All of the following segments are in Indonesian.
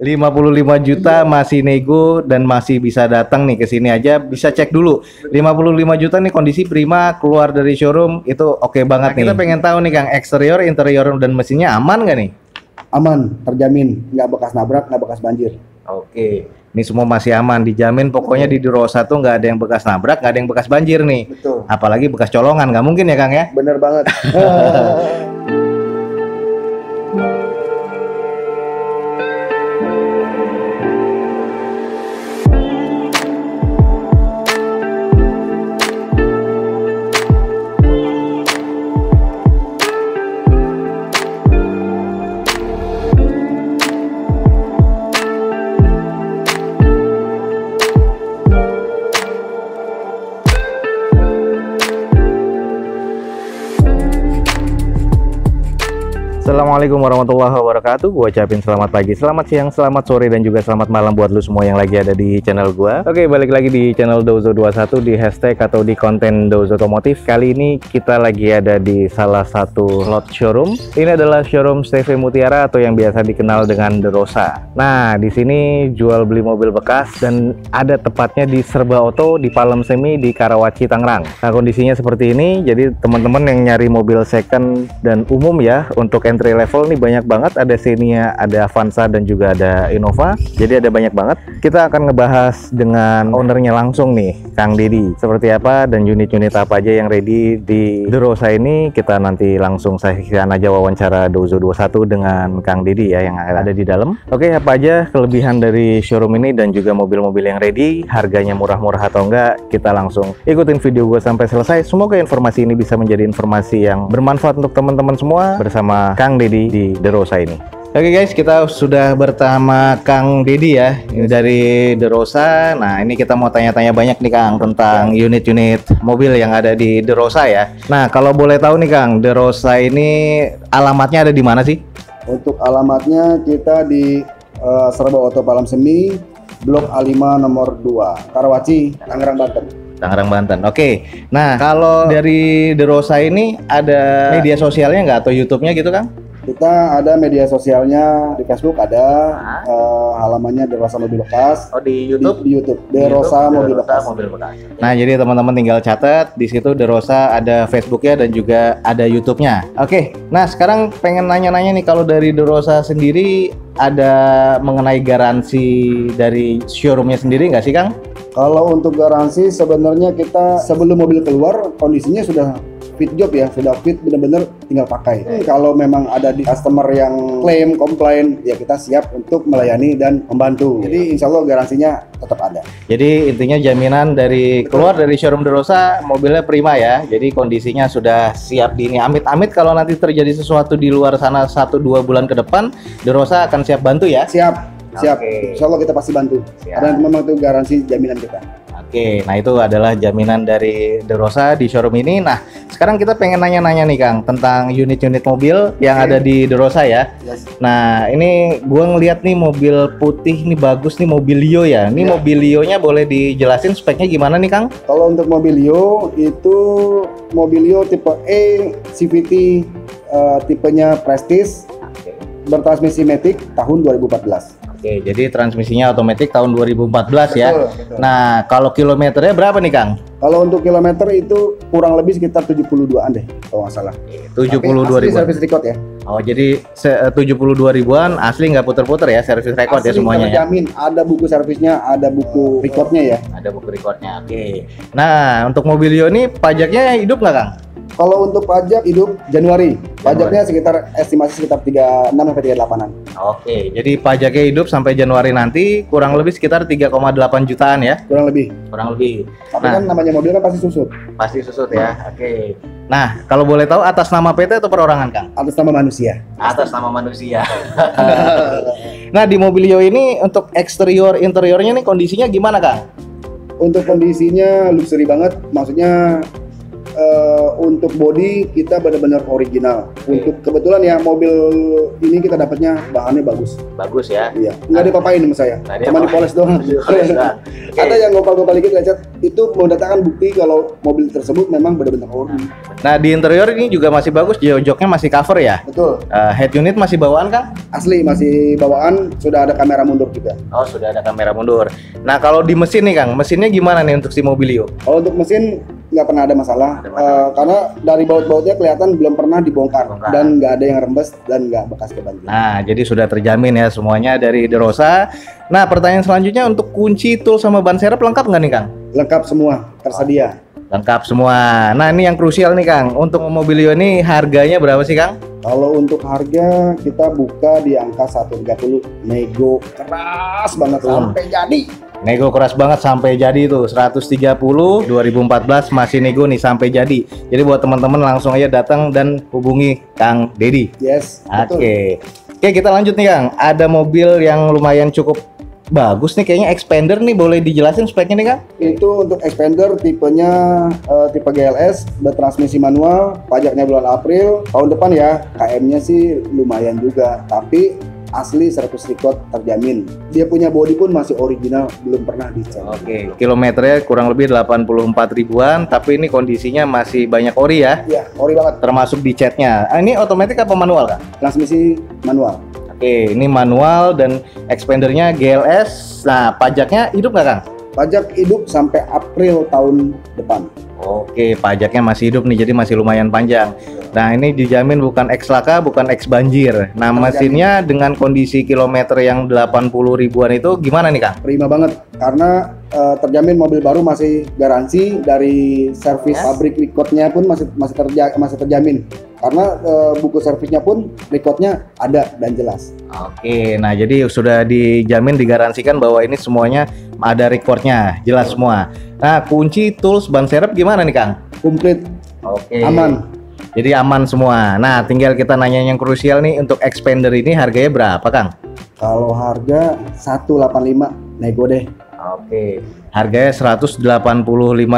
55 juta masih nego dan masih bisa datang nih ke sini aja bisa cek dulu. 55 juta nih kondisi prima keluar dari showroom itu oke banget nah, nih. kita pengen tahu nih Kang eksterior interior dan mesinnya aman gak nih? Aman terjamin. Nggak bekas nabrak nggak bekas banjir. Oke ini semua masih aman dijamin pokoknya di Durosa tuh nggak ada yang bekas nabrak nggak ada yang bekas banjir nih. Betul. Apalagi bekas colongan nggak mungkin ya Kang ya? Bener banget Assalamualaikum warahmatullahi wabarakatuh. Gue ucapin selamat pagi, selamat siang, selamat sore Dan juga selamat malam buat lu semua yang lagi ada di channel gue Oke balik lagi di channel Dozo21 Di hashtag atau di konten Dozo Otomotif. Kali ini kita lagi ada di salah satu lot showroom. Ini adalah showroom CV Mutiara Atau yang biasa dikenal dengan The Rosa. Nah di sini jual beli mobil bekas Dan ada tepatnya di Serba Auto Di Palem Semi di Karawaci Tangerang. Nah kondisinya seperti ini. Jadi teman-teman yang nyari mobil second dan umum ya Untuk entry level nih banyak banget ada Xenia, ada Avanza dan juga ada Innova. Jadi ada banyak banget. Kita akan ngebahas dengan ownernya langsung nih, Kang Dedi. Seperti apa dan unit-unit apa aja yang ready di The Rosa ini kita nanti langsung saksikan aja wawancara Dozo 21 dengan Kang Dedi ya yang ada di dalam. Oke, apa aja kelebihan dari showroom ini dan juga mobil-mobil yang ready, harganya murah-murah atau enggak, kita langsung ikutin video gue sampai selesai. Semoga informasi ini bisa menjadi informasi yang bermanfaat untuk teman-teman semua bersama Kang Dedi Dedi di The Rosa ini. Oke okay guys, kita sudah bersama Kang Dedi ya, ini dari The Rosa. Nah, ini kita mau tanya-tanya banyak nih Kang tentang unit-unit mobil yang ada di The Rosa ya. Nah, kalau boleh tahu nih Kang, The Rosa ini alamatnya ada di mana sih? Untuk alamatnya kita di uh, Serba Auto Palam Semi, Blok A5 nomor 2, Karawaci, Tangerang, Banten. Tangerang Banten. Oke. Okay. Nah, kalau dari The Rosa ini ada media sosialnya nggak atau YouTube-nya gitu, Kang? Kita ada media sosialnya di Facebook ada uh, halamannya Derosa Mobil Bekas. Oh di YouTube? Di, di YouTube Derosa Mobil Bekas. Mobil Bekas. Nah jadi teman-teman tinggal catat di situ Derosa ada Facebooknya dan juga ada YouTube-nya. Oke. Okay. Nah sekarang pengen nanya-nanya nih kalau dari Derosa sendiri ada mengenai garansi dari showroomnya sendiri nggak sih Kang? Kalau untuk garansi sebenarnya kita sebelum mobil keluar kondisinya sudah fit job ya sudah fit benar-benar tinggal pakai. Hmm. kalau memang ada di customer yang klaim komplain ya kita siap untuk melayani dan membantu. Jadi insya Allah garansinya tetap ada. Jadi intinya jaminan dari keluar dari showroom Derosa mobilnya prima ya. Jadi kondisinya sudah siap di ini amit-amit kalau nanti terjadi sesuatu di luar sana satu dua bulan ke depan Derosa akan siap bantu ya? Siap siap okay. insya Allah kita pasti bantu siap. dan memang itu garansi jaminan kita Oke, nah itu adalah jaminan dari The Rosa di showroom ini. Nah, sekarang kita pengen nanya-nanya nih Kang tentang unit-unit mobil yang ada di The Rosa ya. Yes. Nah, ini gua ngeliat nih mobil putih nih bagus nih Mobilio ya. Ini yeah. Mobilio-nya boleh dijelasin speknya gimana nih Kang? Kalau untuk Mobilio itu Mobilio tipe E CVT uh, tipenya Prestige okay. bertransmisi Matic tahun 2014. Oke, jadi transmisinya otomatis tahun 2014 ya. Betul. Nah, kalau kilometernya berapa nih, Kang? Kalau untuk kilometer itu kurang lebih sekitar 72-an deh, kalau nggak salah. 72 ribu. Service record ya. Oh, jadi 72 eh, ribuan asli nggak puter-puter ya, service record ya asli ya semuanya ya? Jamin, ada buku servisnya, ada buku recordnya ya. Ada buku recordnya, oke. Nah, untuk Mobilio ini pajaknya hidup nggak, Kang? Kalau untuk pajak hidup Januari, pajaknya sekitar estimasi sekitar 36 sampai 38-an. Oke, jadi pajaknya hidup sampai Januari nanti kurang lebih sekitar 3,8 jutaan ya, Kurang lebih. kurang lebih. Tapi Nah. kan namanya mobil kan pasti susut Pasti susut ya. Oke. Nah, kalau boleh tahu atas nama PT atau perorangan, Kang? atas nama manusia. Atas nama manusia. nah, di Mobilio ini untuk eksterior interiornya nih kondisinya gimana, Kang? Untuk kondisinya luxury banget, maksudnya eh, untuk body kita benar-benar original. Untuk kebetulan ya mobil ini kita dapatnya bahannya bagus. Bagus ya. Iya, nggak dipapain sama saya, Nggak cuma dipoles doang. Dipoles doang. Oke. Ada yang gopal-gopal dikit lecet, itu mendatangkan bukti kalau mobil tersebut memang benar-benar ori. Nah, di interior ini juga masih bagus, jok-joknya masih cover ya. Betul, Eh, head unit masih bawaan, Kang? asli masih bawaan, sudah ada kamera mundur juga. Oh, sudah ada kamera mundur. Nah, kalau di mesin nih, Kang, mesinnya gimana nih untuk si Mobilio? Kalau untuk mesin nggak pernah ada masalah, Ada masalah. Eh, karena dari baut-bautnya kelihatan belum pernah dibongkar Bongkar. dan nggak ada yang rembes dan nggak bekas kebanjiran. Nah, jadi sudah terjamin ya semuanya dari Derosa. Nah, pertanyaan selanjutnya untuk kunci tool sama ban serep lengkap nggak nih, Kang? Lengkap semua, tersedia. Lengkap semua. Nah, ini yang krusial nih, Kang. Untuk Mobilio ini harganya berapa sih, Kang? Kalau untuk harga kita buka di angka 130 nego keras banget sampai jadi. Nego keras banget sampai jadi tuh 130 2014 masih nego nih sampai jadi. Jadi buat teman-teman langsung aja datang dan hubungi Kang Dedi. Yes. Oke. Oke, kita lanjut nih, Kang. Ada mobil yang lumayan cukup bagus nih kayaknya expander nih boleh dijelasin speknya nih, Kang? Itu untuk expander tipenya eh, tipe GLS bertransmisi manual, pajaknya bulan April. Tahun depan ya, KM-nya sih lumayan juga, tapi asli 100 record terjamin. Dia punya body pun masih original, belum pernah dicek. Oke, kilometernya kurang lebih 84 ribuan, tapi ini kondisinya masih banyak ori ya, Iya, ori banget. termasuk di catnya. Ah, ini otomatis apa manual, Kang? Transmisi manual. Oke, ini manual dan expandernya GLS. Nah, pajaknya hidup nggak, Kang? Pajak hidup sampai April tahun depan. Oke, pajaknya masih hidup nih, jadi masih lumayan panjang. Nah, ini dijamin bukan X laka, bukan X banjir. Nah, mesinnya dengan kondisi kilometer yang 80 ribuan itu gimana nih, Kang? Prima banget karena eh, terjamin mobil baru masih garansi dari servis Yes. pabrik recordnya pun masih masih terja masih terjamin karena eh, buku servisnya pun recordnya ada dan jelas. Oke, nah jadi sudah dijamin digaransikan bahwa ini semuanya ada recordnya, jelas semua. Nah, kunci tools ban serep gimana nih, Kang? Komplit Oke. aman. Jadi aman semua. Nah, tinggal kita nanya yang krusial nih untuk expander ini harganya berapa, Kang? Kalau harga 185 nego deh. Oke. Harganya 185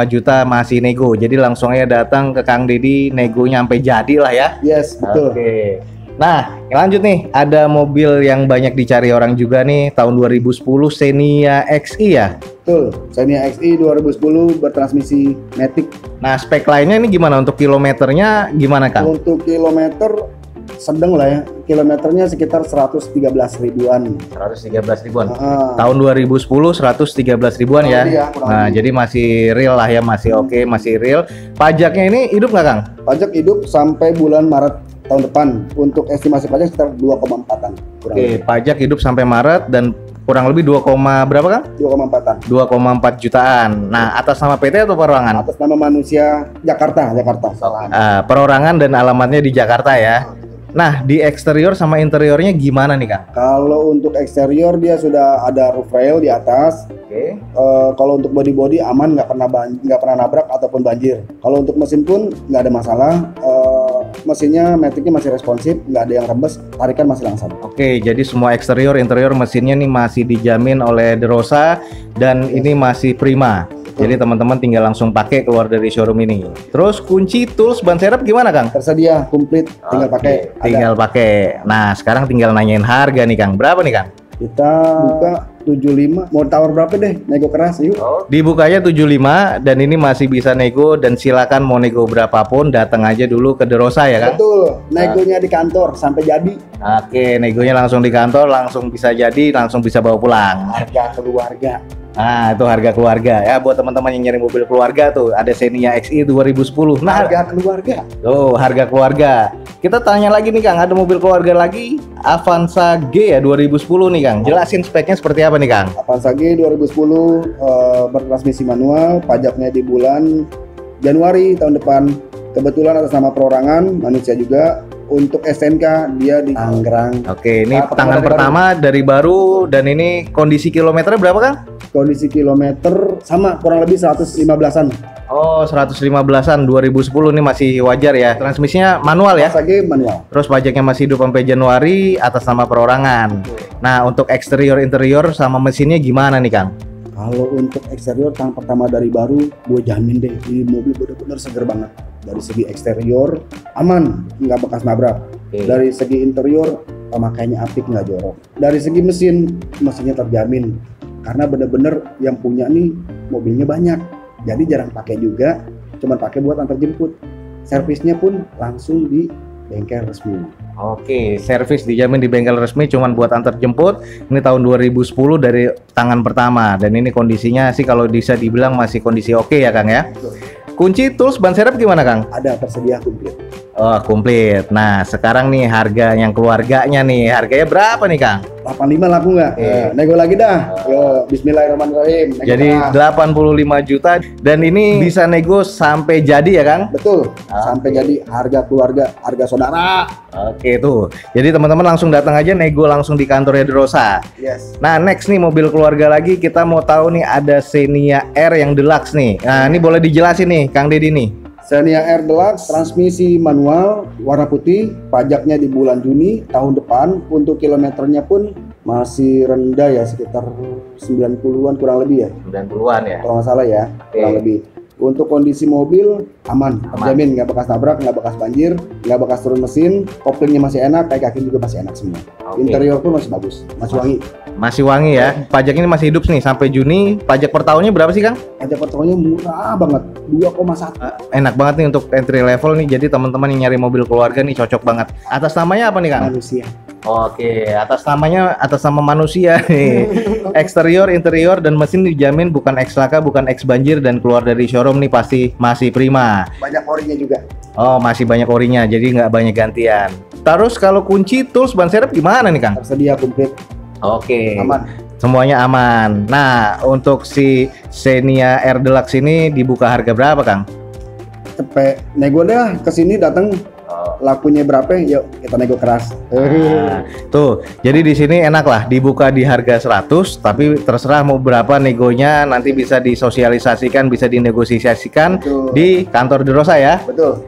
juta masih nego. Jadi langsung aja datang ke Kang Dedi, nego nyampe jadi lah ya. Yes, betul. Oke. Nah, lanjut nih, ada mobil yang banyak dicari orang juga nih tahun 2010 Xenia XI ya. Betul. Xenia XI 2010 bertransmisi Matic. Nah, spek lainnya ini gimana untuk kilometernya gimana, Kang? Untuk kilometer sedang lah ya. Kilometernya sekitar 113 ribuan. 113 ribuan. Ah, Tahun 2010 113 ribuan ya. Kurang lebih ya, kurang Nah, lebih. jadi masih real lah ya, masih oke, masih real. Pajaknya ini hidup nggak, Kang? Pajak hidup sampai bulan Maret tahun depan. Untuk estimasi pajak sekitar 2,4-an. Kurang Oke, pajak hidup sampai Maret dan kurang lebih 2, berapa, Kang? lebih. 2,4-an. 2,4 jutaan. Nah, atas nama PT atau perorangan? Atas nama manusia Jakarta, Jakarta. Salah. Ah, perorangan dan alamatnya di Jakarta ya. Nah, di eksterior sama interiornya gimana nih, Kang? Kalau untuk eksterior dia sudah ada roof rail di atas. Oke. Eh, kalau untuk body body aman, nggak pernah nggak pernah nabrak ataupun banjir. Kalau untuk mesin pun nggak ada masalah. Eh, mesinnya metiknya masih responsif, nggak ada yang rembes, tarikan masih langsam. Oke, jadi semua eksterior, interior mesinnya nih masih dijamin oleh Derosa dan ini masih prima. Jadi teman-teman tinggal langsung pakai keluar dari showroom ini. Terus kunci tools ban serep gimana, Kang? Tersedia, komplit, tinggal pakai. Ada. Tinggal pakai. Nah, sekarang tinggal nanyain harga nih, Kang. Berapa nih, Kang? Kita buka 75, mau tawar berapa deh? Nego keras, yuk. Dibukanya 75 dan ini masih bisa nego dan silakan mau nego berapapun datang aja dulu ke Derosa ya, Kang. Betul, negonya di kantor sampai jadi Oke, negonya langsung di kantor, langsung bisa jadi, langsung bisa bawa pulang. harga keluarga. Nah, itu harga keluarga ya buat teman-teman yang nyari mobil keluarga tuh. Ada Xenia XI 2010. Nah, Harga keluarga. tuh harga keluarga. Kita tanya lagi nih Kang, ada mobil keluarga lagi Avanza G ya 2010 nih Kang. Jelasin speknya seperti apa nih Kang? Avanza G 2010 eh, bertransmisi manual, pajaknya di bulan Januari tahun depan. Kebetulan atas nama perorangan, manusia juga. Untuk SNK dia di Tangerang. Oke, ini Ah, pertama tangan dari pertama dari baru dan ini kondisi kilometernya berapa Kang? Kondisi kilometer sama kurang lebih 115-an. Oh, 115-an 2010 ini masih wajar ya. Transmisinya manual ya. Pas lagi manual. Terus pajaknya masih hidup sampai Januari atas nama perorangan. Nah, untuk eksterior interior sama mesinnya gimana nih, Kang? Kalau untuk eksterior tahun pertama dari baru, gue jamin deh ini mobil bener-bener seger banget. Dari segi eksterior aman, nggak bekas nabrak. Dari segi interior pemakaiannya apik nggak jorok. Dari segi mesin, mesinnya terjamin karena bener-bener yang punya nih mobilnya banyak. Jadi jarang pakai juga, cuman pakai buat antar jemput. Servisnya pun langsung di bengkel resmi. Oke, servis dijamin di bengkel resmi cuman buat antar jemput. Ini tahun 2010 dari tangan pertama dan ini kondisinya sih kalau bisa dibilang masih kondisi oke ya, Kang ya. Kunci tools ban serep gimana, Kang? Ada tersedia komplit. Oh, komplit. Nah, sekarang nih harga yang keluarganya nih, harganya berapa nih, Kang? 85 laku nggak? Iya. Nah, nego lagi dah. Yo, Bismillahirrahmanirrahim. Nego Jadi tengah. 85 juta dan ini bisa nego sampai jadi ya, Kang? Betul, Ah. sampai jadi harga keluarga, harga saudara. Oke tuh. Jadi teman-teman langsung datang aja nego langsung di kantornya Derosa. Yes. Nah, next nih mobil keluarga lagi kita mau tahu nih ada Xenia R yang deluxe nih. Nah, ini boleh dijelasin nih Kang Deddy nih. Xenia Air Deluxe, transmisi manual, warna putih, pajaknya di bulan Juni tahun depan. Untuk kilometernya pun masih rendah ya, sekitar 90-an kurang lebih ya. 90-an ya. Kalau nggak salah ya, kurang Oke. lebih. Untuk kondisi mobil aman, Aman. terjamin nggak bekas nabrak, nggak bekas banjir, nggak bekas turun mesin, koplingnya masih enak, kayak kaki juga masih enak semua. Oke. Interior pun masih bagus, masih wangi. Masih wangi ya. Pajak ini masih hidup nih sampai Juni. Pajak per tahunnya berapa sih, Kang? Pajak potongannya murah banget, 2,1. Eh, Enak banget nih untuk entry level nih. Jadi teman-teman yang nyari mobil keluarga nih cocok banget. Atas namanya apa nih, Kang? manusia. Oke, atas namanya atas nama manusia nih. Eksterior, interior dan mesin dijamin bukan ex laka, bukan ex banjir dan keluar dari showroom nih pasti masih prima. Banyak orinya juga. Oh, masih banyak orinya, jadi nggak banyak gantian. Terus kalau kunci tools ban serep gimana nih, Kang? Tersedia komplit, Oke. aman. Semuanya aman. Nah, untuk si Xenia R Deluxe ini dibuka harga berapa, Kang? Cepet nego dah ke sini datang lakunya berapa? Yuk kita nego keras. Nah, tuh, jadi di sini enak lah dibuka di harga 100, tapi terserah mau berapa negonya nanti bisa disosialisasikan, bisa dinegosiasikan Betul. di kantor Derosa ya. Betul.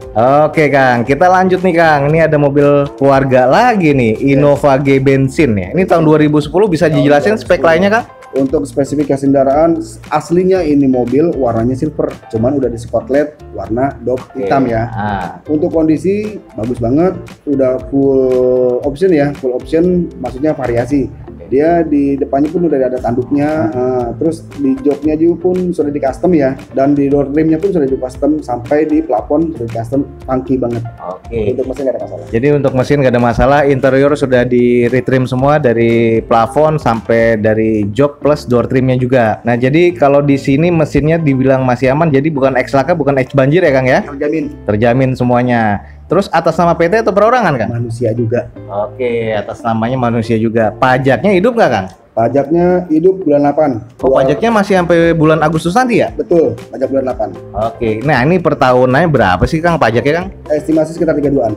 Oke Kang, kita lanjut nih Kang. Ini ada mobil keluarga lagi nih, Innova G bensin ya. Ini tahun 2010 bisa dijelasin spek lainnya Kang? Untuk spesifikasi kendaraan aslinya ini mobil warnanya silver, cuman udah di spotlight warna dop hitam ya. Ah, Untuk kondisi bagus banget, udah full option ya, full option maksudnya variasi. Dia di depannya pun udah ada tanduknya, ah, terus di joknya juga pun sudah di custom ya, dan di door trimnya pun sudah di custom sampai di plafon sudah di custom, funky banget. Oke. Untuk mesin nggak ada masalah. Jadi untuk mesin gak ada masalah, interior sudah di retrim semua dari plafon sampai dari jok plus door trimnya juga. Nah jadi kalau di sini mesinnya dibilang masih aman, jadi bukan ex laka, bukan ex banjir ya Kang ya? Terjamin Terjamin semuanya. Terus atas nama PT atau perorangan Kang? manusia juga. Oke, atas namanya manusia juga. Pajaknya hidup nggak Kang? Pajaknya hidup bulan 8. Oh pajaknya masih sampai bulan Agustus nanti ya? Betul, pajak bulan 8. Oke, nah ini per tahunnya berapa sih Kang pajaknya Kang? Estimasi sekitar 32-an.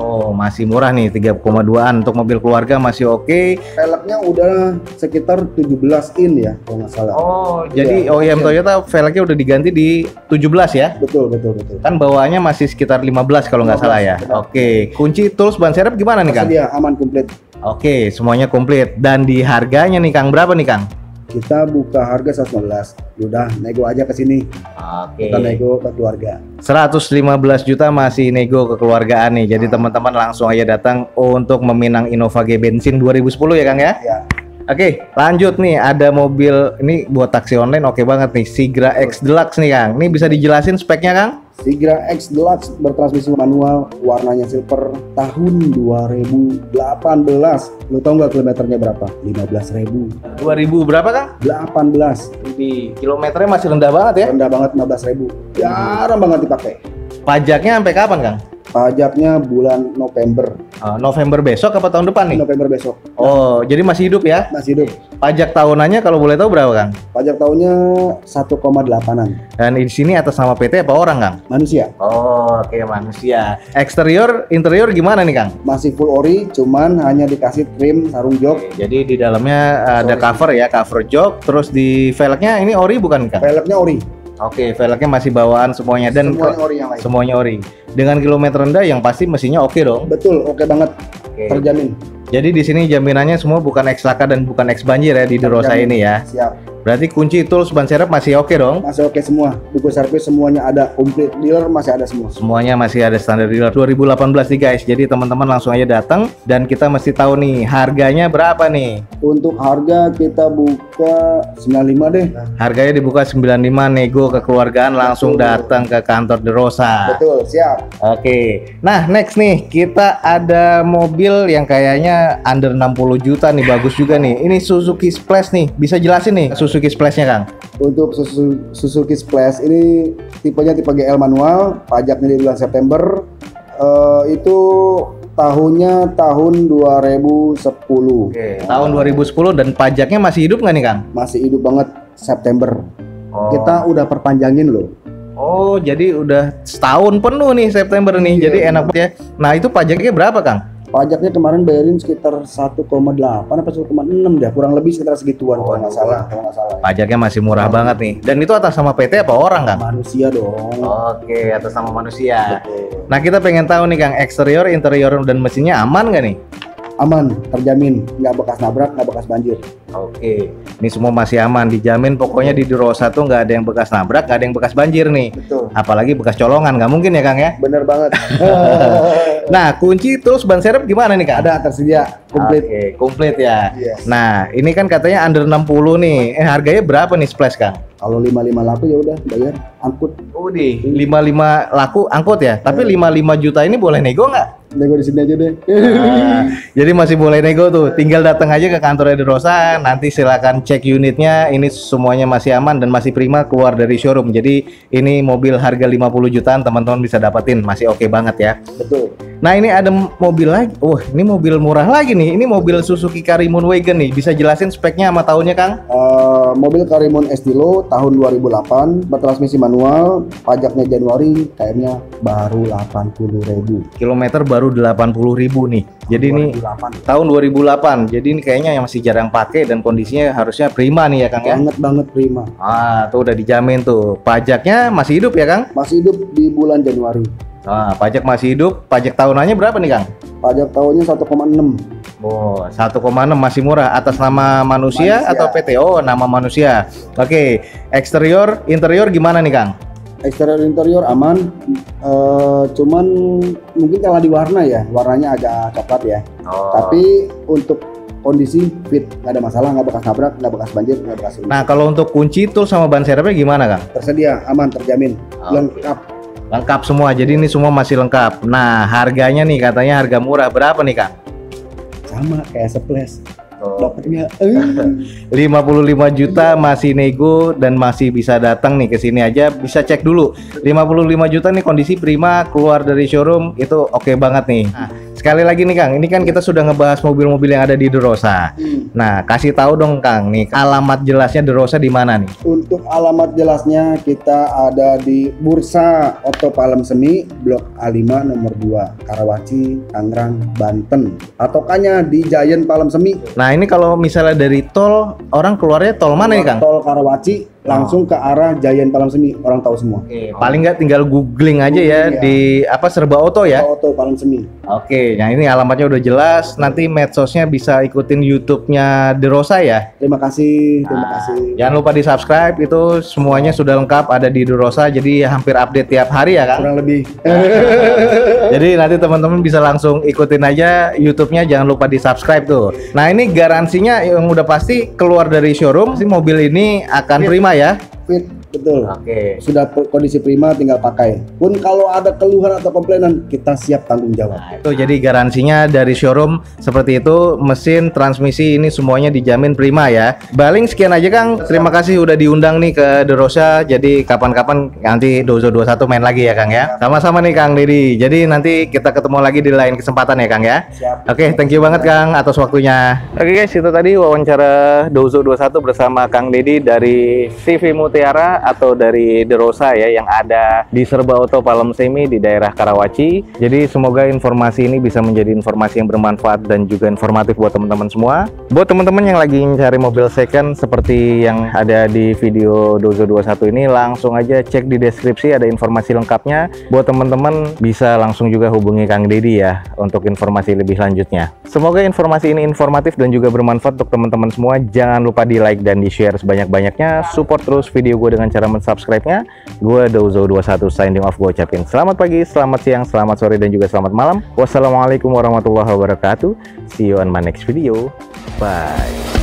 Oh masih murah nih 3,2an untuk mobil keluarga masih oke. Velgnya udah sekitar 17 in ya, kalau nggak salah. Oh jadi Iya, OEM option. Toyota velgnya udah diganti di 17 ya? Betul, betul, betul. Kan bawaannya masih sekitar 15 kalau nggak 15, salah ya. Oke, kunci tools ban serep gimana nih Kang? Tersedia aman komplit. Oke, semuanya komplit. Dan di harganya nih Kang berapa nih Kang? Kita buka harga 115. Udah, nego aja ke sini. Oke. Kita nego ke keluarga. 115 juta masih nego kekeluargaan nih. Jadi teman-teman langsung aja datang untuk meminang Innova G bensin 2010 ya Kang ya. Ya, Oke, lanjut nih ada mobil ini buat taksi online oke banget nih Sigra X Deluxe nih Kang. Ini bisa dijelasin speknya Kang? Sigra X Deluxe bertransmisi manual, warnanya silver, tahun 2018. Lu tau nggak kilometernya berapa? 15.000. 2000 berapa Kang? 18. Di kilometernya masih rendah banget ya. Rendah banget 15.000. Jarang banget dipakai. Pajaknya sampai kapan Kang? Pajaknya bulan November. Eh, November besok apa tahun depan nih? November besok. Oh, jadi masih hidup ya? Masih hidup. Pajak tahunannya kalau boleh tahu berapa, Kang? Pajak tahunnya 1,8an. Dan di sini atas nama PT apa orang, Kang? Manusia. Oh, oke manusia. Eksterior, interior gimana nih, Kang? Masih full ori, cuman hanya dikasih trim sarung jok. Oke, jadi di dalamnya ada Ori. cover ya, cover jok. Terus di velgnya ini ori bukan, Kang? Velgnya ori. Oke, velgnya masih bawaan semuanya dan Semuanya ori yang lain. semuanya ori. Dengan kilometer rendah yang pasti mesinnya oke dong. Betul, oke banget. Oke. Terjamin. Jadi di sini jaminannya semua bukan ex laka dan bukan ex banjir ya di Derosa Terjamin. ini ya. Siap. Berarti kunci tools ban serep masih oke dong. Masih oke semua. Buku servis semuanya ada. Komplit dealer masih ada semua. Semuanya masih ada standar dealer 2018 nih guys. Jadi teman-teman langsung aja datang dan kita mesti tahu nih harganya berapa nih. Untuk harga kita buka 95 deh. Harganya dibuka 95 nego kekeluargaan langsung Betul. datang ke kantor Derosa. Betul, siap. Oke. Nah, next nih kita ada mobil yang kayaknya under 60 juta nih bagus juga nih. Ini Suzuki Splash nih. Bisa jelasin nih Suzuki Splash-nya, Kang? Untuk Suzu- Suzuki Splash ini tipenya tipe GL manual, pajaknya di bulan September. Eh, itu tahunnya tahun 2010. Oke. Tahun 2010 dan pajaknya masih hidup nggak nih, Kang? Masih hidup banget September. Oh. Kita udah perpanjangin loh. Oh, jadi udah setahun penuh nih September nih. Iya, jadi enak ya. Nah, itu pajaknya berapa, Kang? Pajaknya kemarin bayarin sekitar 1,8 apa 1,6 deh, kurang lebih sekitar segituan kalau nggak salah, kalau nggak salah. Pajaknya masih murah banget nih. Dan itu atas sama PT apa orang, Kang? Manusia dong. Oke, atas nama manusia. Betul. Nah, kita pengen tahu nih, Kang, eksterior, interior, dan mesinnya aman nggak nih? Aman, terjamin, nggak bekas nabrak, nggak bekas banjir. Oke, ini semua masih aman, dijamin. Pokoknya di Durosa tuh nggak ada yang bekas nabrak, nggak ada yang bekas banjir nih. Betul. Apalagi bekas colongan, nggak mungkin ya, Kang ya? Bener banget. Nah, kunci tools ban serep gimana nih, Kang? Ada tersedia, komplit. Oke, komplit ya. Yes. Nah, ini kan katanya under 60 nih. Eh, harganya berapa nih splash, Kang? Kalau 55 laku ya udah bayar angkut. Udih, 55 laku angkut ya. Tapi 55 juta ini boleh nego nggak? Nego di sini aja deh. Nah, jadi masih boleh nego tuh. Tinggal datang aja ke kantor Ederosa, nanti silakan cek unitnya. Ini semuanya masih aman dan masih prima keluar dari showroom. Jadi ini mobil harga 50 jutaan teman-teman bisa dapetin, masih oke banget ya. Betul. Nah, ini ada mobil lagi. Wah, ini mobil murah lagi nih. Ini mobil Suzuki Karimun Wagon nih. Bisa jelasin speknya sama tahunnya, Kang? Eh, mobil Karimun Estilo tahun 2008 bertransmisi manual pajaknya Januari KM-nya baru 80.000 Kilometer baru 80.000 ribu nih. Jadi ini 2008 tahun 2008. Jadi ini kayaknya yang masih jarang pakai dan kondisinya harusnya prima nih ya, Kang ya. banget banget prima Ah, tuh udah dijamin tuh. Pajaknya masih hidup ya, Kang? masih hidup di bulan Januari Ah, pajak masih hidup. Pajak tahunannya berapa nih, Kang? pajak tahunnya 1,6 Oh, 1,6 masih murah atas nama manusia, Manusia. atau PT? Oh, nama manusia. Oke, eksterior, interior gimana nih, Kang? eksterior interior aman Eh, cuman mungkin kalah di warna ya warnanya agak coklat ya Oh. tapi untuk kondisi fit nggak ada masalah nggak bekas nabrak nggak bekas banjir nggak bekas rubuh. Nah, kalau untuk kunci tool sama ban serepnya gimana, Kang? tersedia aman terjamin Oke. lengkap Lengkap semua. Jadi ini semua masih lengkap. Nah, harganya nih katanya harga murah. Berapa nih, Kang? sama kayak seples Oh. dapatnya eh. 55 juta masih nego dan masih bisa datang nih ke sini aja bisa cek dulu 55 juta nih kondisi prima keluar dari showroom itu oke banget nih Nah, sekali lagi nih Kang ini kan kita sudah ngebahas mobil-mobil yang ada di Derosa Hmm. nah kasih tahu dong Kang nih alamat jelasnya Derosa di mana nih? Untuk alamat jelasnya kita ada di Bursa Oto Palem Semi Blok A5 nomor 2 Karawaci Tangerang Banten. Patokannya di Giant Palem Semi. Nah ini kalau misalnya dari tol orang keluarnya tol mana nih Kang? Tol Karawaci langsung ke arah Giant Palem Semi orang tahu semua Oke, paling nggak tinggal googling aja ya Googling, ya. di apa serba oto ya Oto Palem Semi Oke, nah ini alamatnya udah jelas. Nanti medsosnya bisa ikutin YouTube-nya Derosa ya. terima kasih terima Nah, kasih Jangan lupa di subscribe itu semuanya sudah lengkap ada di Derosa. Jadi hampir update tiap hari ya kan. kurang lebih Jadi nanti teman-teman bisa langsung ikutin aja YouTube-nya. Jangan lupa di subscribe tuh. Nah ini garansinya yang udah pasti keluar dari showroom si mobil ini akan Fit. Prima ya. fit Betul. Oke. Sudah per- kondisi prima tinggal pakai. Pun kalau ada keluhan atau komplainan, kita siap tanggung jawab. Nah, itu jadi garansinya dari showroom seperti itu, mesin, transmisi ini semuanya dijamin prima ya. Baling sekian aja Kang. Terima kasih udah diundang nih ke The Rosa. Jadi kapan-kapan nanti Dozo 21 main lagi ya Kang ya. Sama-sama nih Kang Dedi. Jadi nanti kita ketemu lagi di lain kesempatan ya Kang ya. Siap. Oke, thank you banget Kang atas waktunya. Oke guys, itu tadi wawancara Dozo 21 bersama Kang Dedi dari CV Mutiara atau dari The Rosa ya yang ada di Serba Auto Palem Semi di daerah Karawaci. Jadi semoga informasi ini bisa menjadi informasi yang bermanfaat dan juga informatif buat teman-teman semua. Buat teman-teman yang lagi mencari mobil second seperti yang ada di video Dozo 21 ini langsung aja cek di deskripsi ada informasi lengkapnya. Buat teman-teman bisa langsung juga hubungi Kang Dedi ya untuk informasi lebih lanjutnya. Semoga informasi ini informatif dan juga bermanfaat untuk teman-teman semua. Jangan lupa di like dan di share sebanyak-banyaknya. Support terus video gue cara mensubscribe-nya. Gue Dozo21 signing off gue ucapin selamat pagi, selamat siang, selamat sore dan juga selamat malam. Wassalamualaikum warahmatullahi wabarakatuh. See you on my next video. Bye.